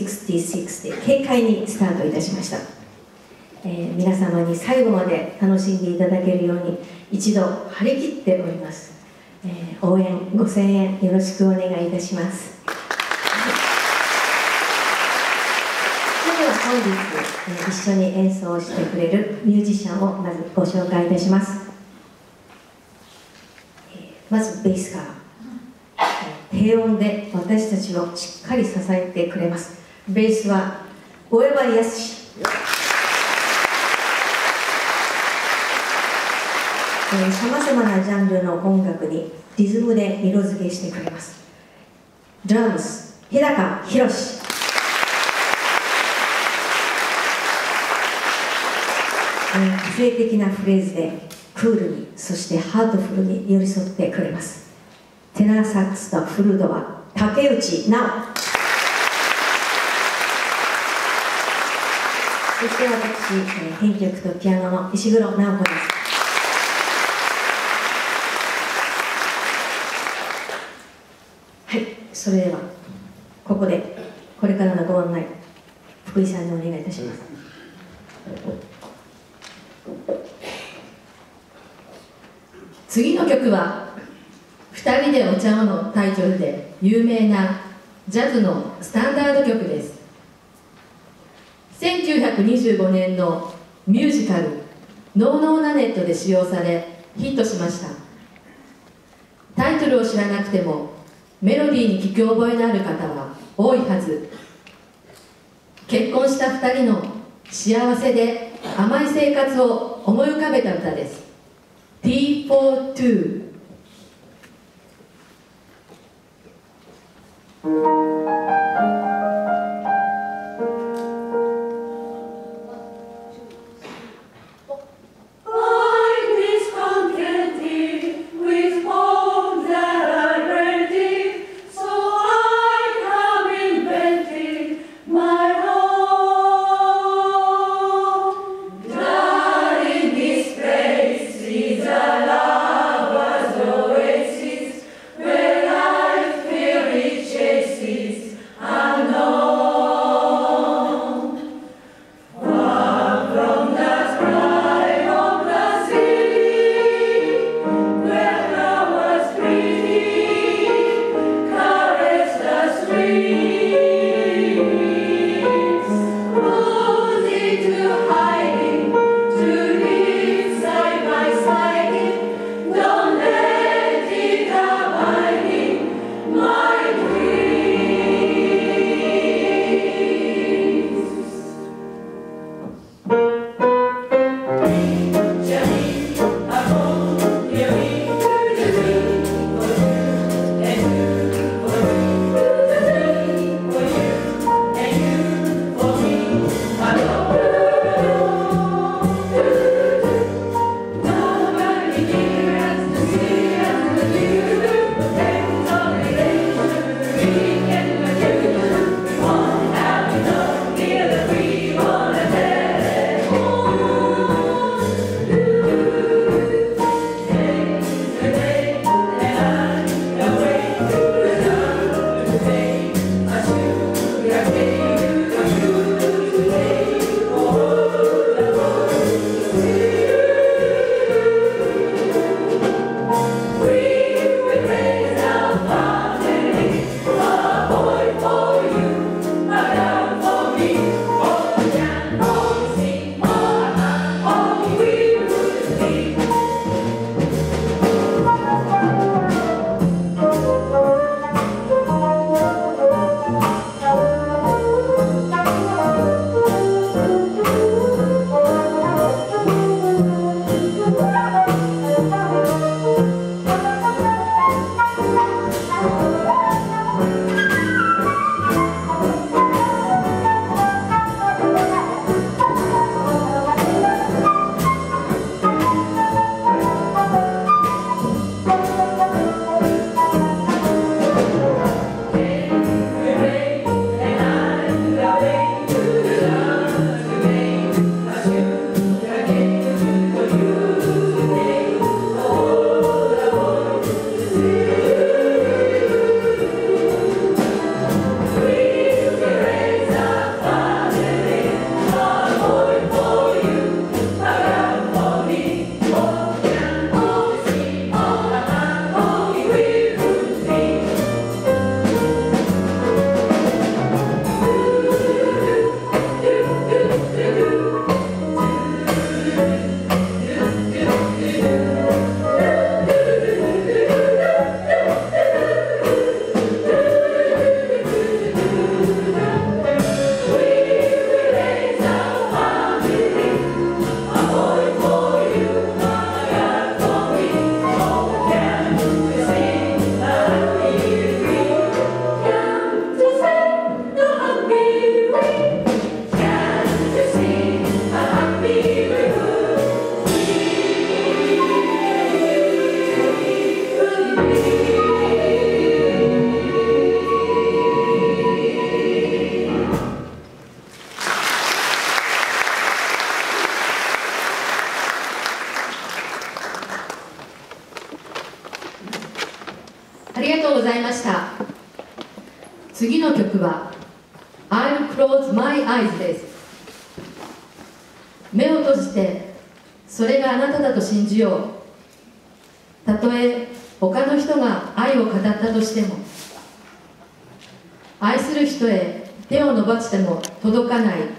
66」で軽快にスタートいたしました。えー皆様に最後まで楽しんでいただけるように一度張り切っております。えー応援、ご声援よろしくお願いいたします。それでは本日、えー一緒に演奏してくれるミュージシャンをまずご紹介いたします。えーまずベースから、えー低音で私たちをしっかり支えてくれます。ベースは大山康さまざまなジャンルの音楽にリズムで色付けしてくれます。ドラムス日高博史個性的なフレーズでクールにそしてハートフルに寄り添ってくれます。テナーサックスとフルートは竹内直。そして私、えー編曲とピアノの石黒直子ですはい、それではここでこれからのご案内福井さんにお願いいたします。次の曲は「二人でお茶を」のタイトルで有名なジャズのスタンダード曲です1925年のミュージカル「ノーノーナネット」で使用されヒットしました。タイトルを知らなくてもメロディーに聞き覚えのある方は多いはず。結婚した2人の幸せで甘い生活を思い浮かべた歌です。T42 I'm しても届かない。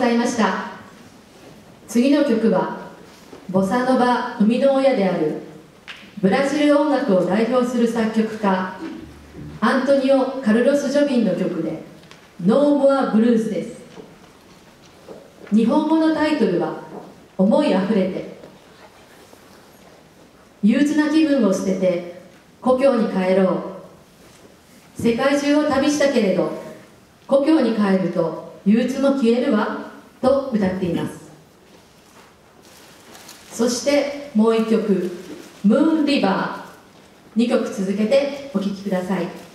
ざいました。次の曲はボサノバ生みの親であるブラジル音楽を代表する作曲家アントニオ・カルロス・ジョビンの曲で「ノーモア・ブルーズ」です。日本語のタイトルは「思いあふれて」憂鬱な気分を捨てて故郷に帰ろう。世界中を旅したけれど故郷に帰ると憂鬱も消えるわ。と歌っています。そしてもう一曲「ムーンリバー」2曲続けてお聴きください。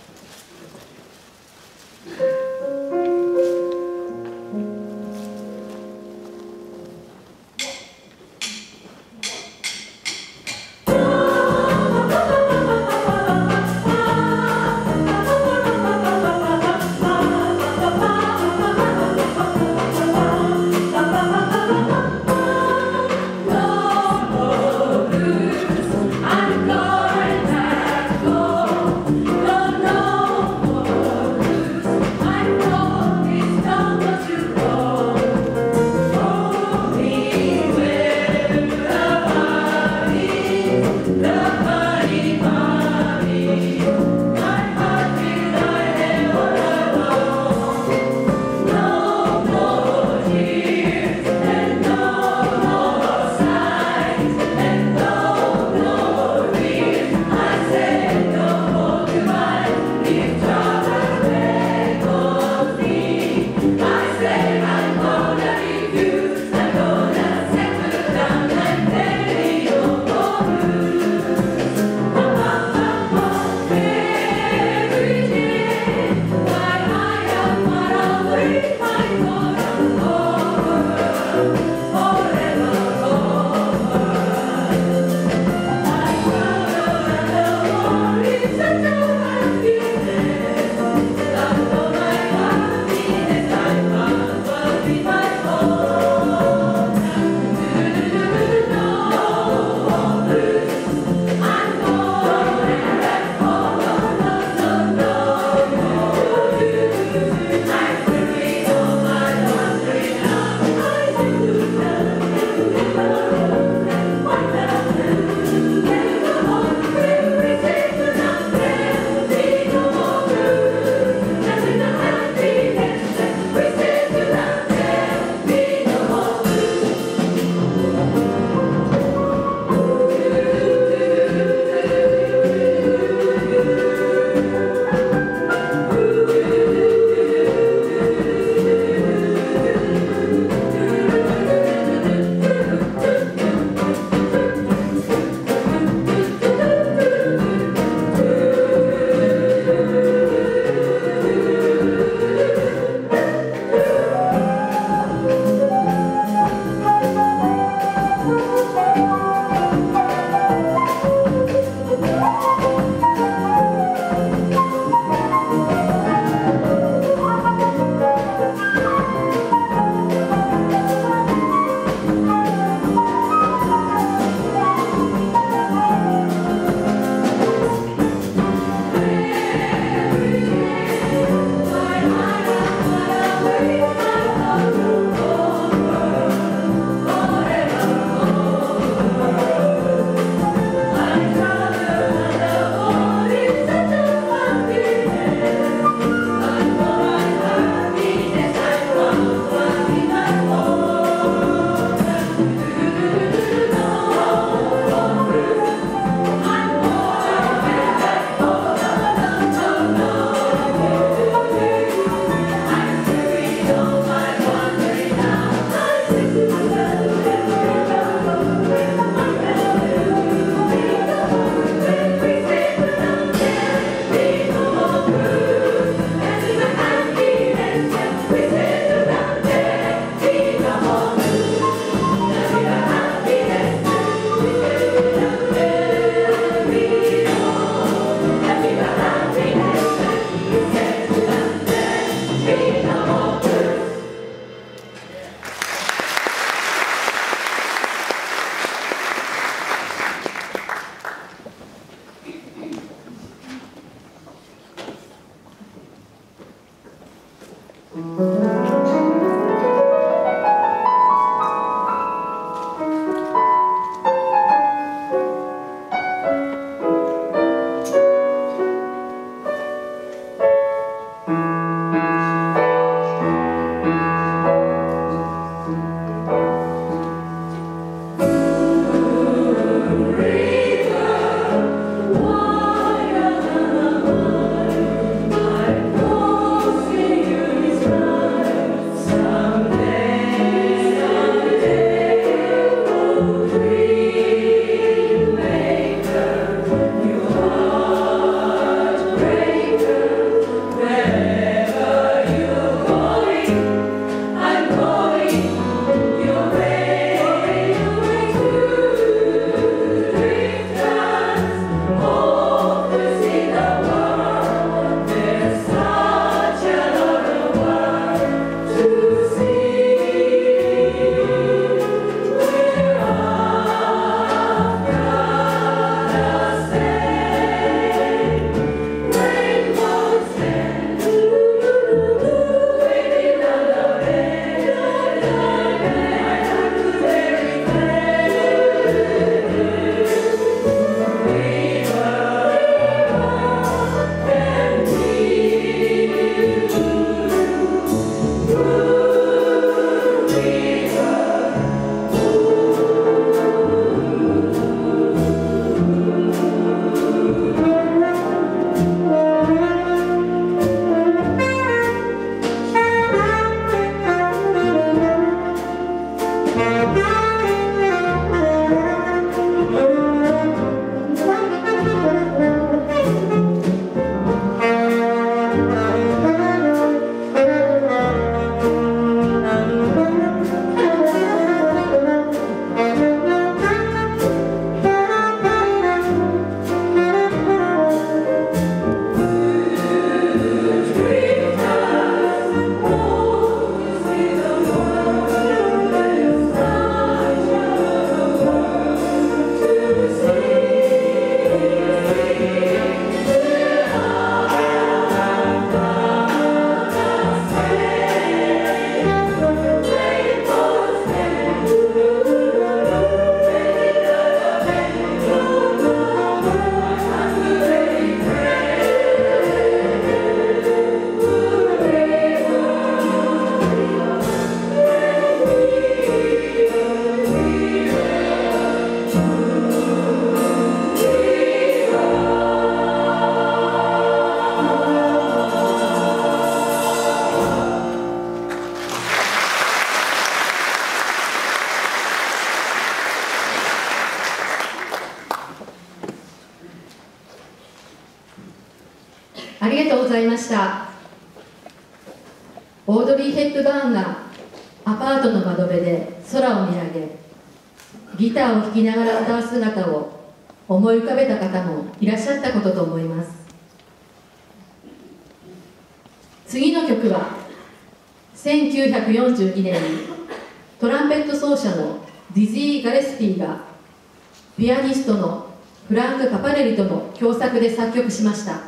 アニストのフランク・カパレリとの共作で作曲しました。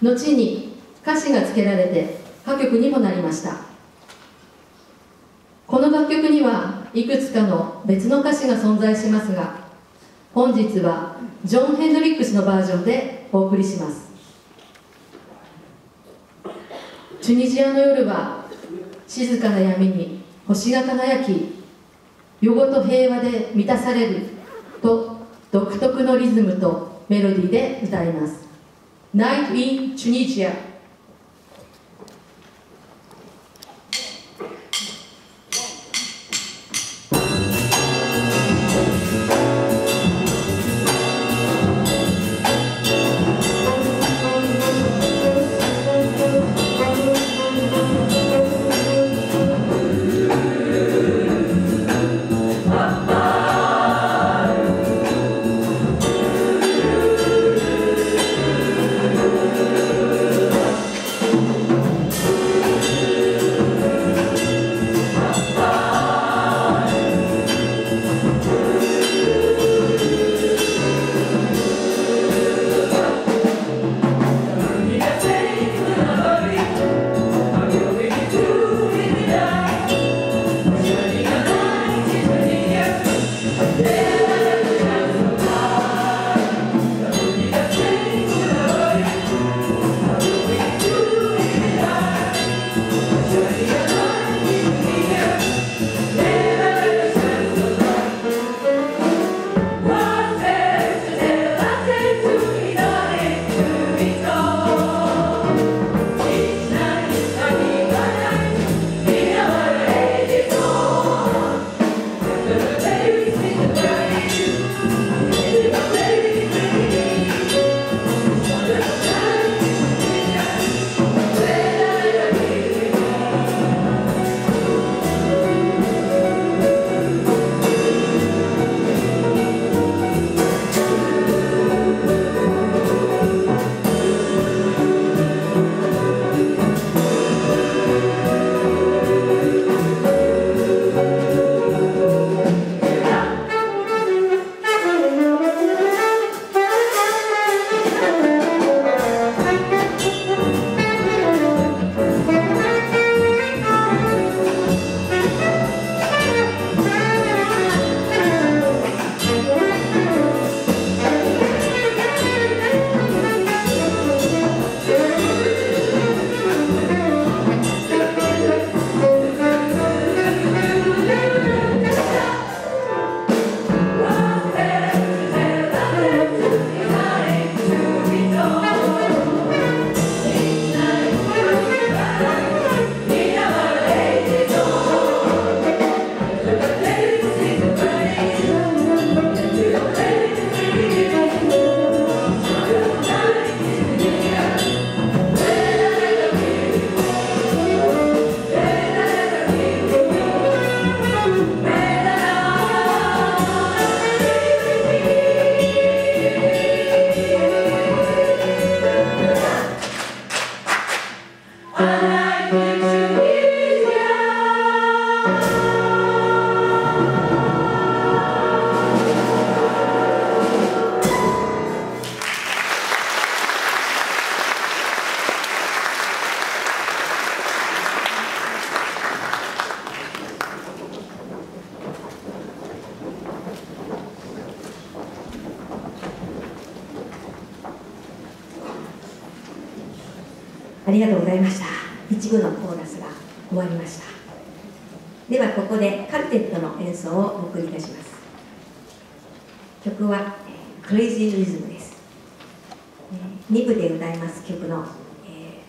後に歌詞がつけられて歌曲にもなりました。この楽曲にはいくつかの別の歌詞が存在しますが本日はジョン・ヘンドリックスのバージョンでお送りします。チュニジアの夜は静かな闇に星が輝き夜ごと平和で満たされると独特のリズムとメロディーで歌います。Night in Tunisia ありがとうございました。一部のコーラスが終わりました。ではここでカルテットの演奏をお送りいたします。曲は「クレイジーリズム」です。2部で歌います曲の、え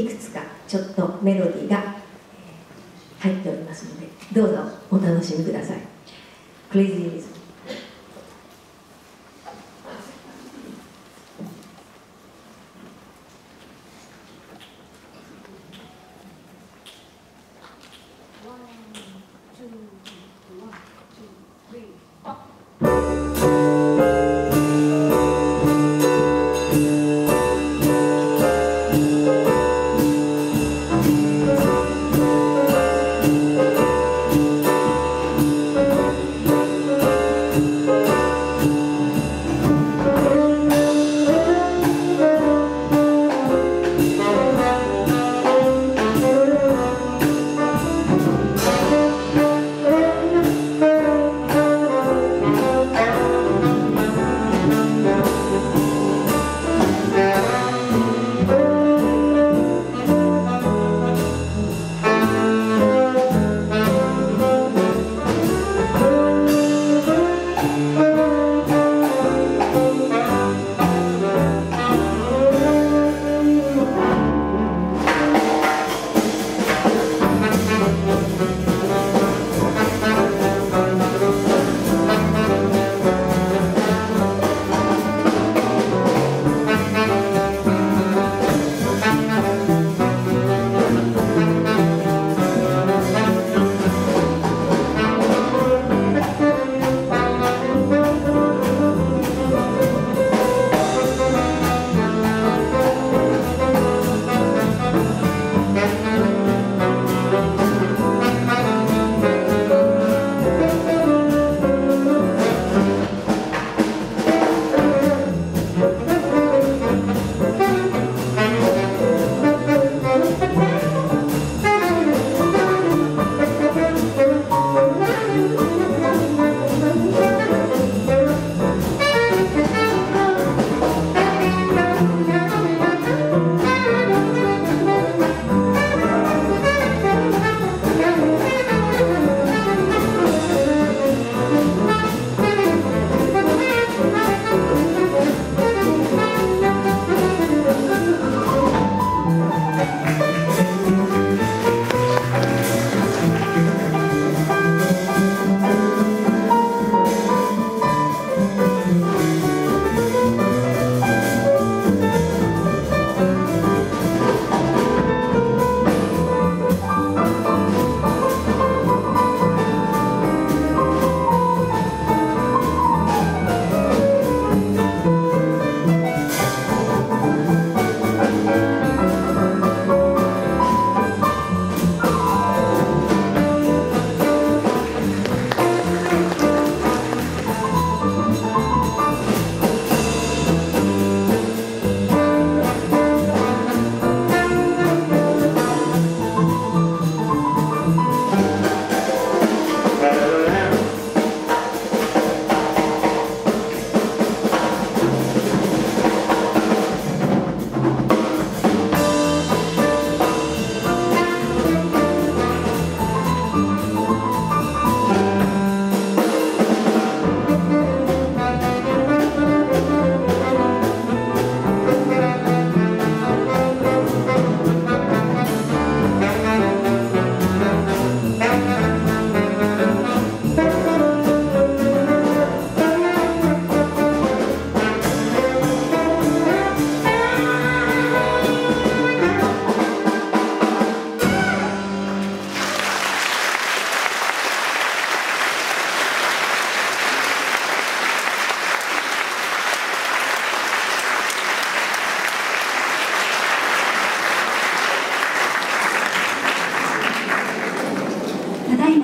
ーいくつかちょっとメロディーが、入っておりますのでどうぞお楽しみください。クレイジーリズム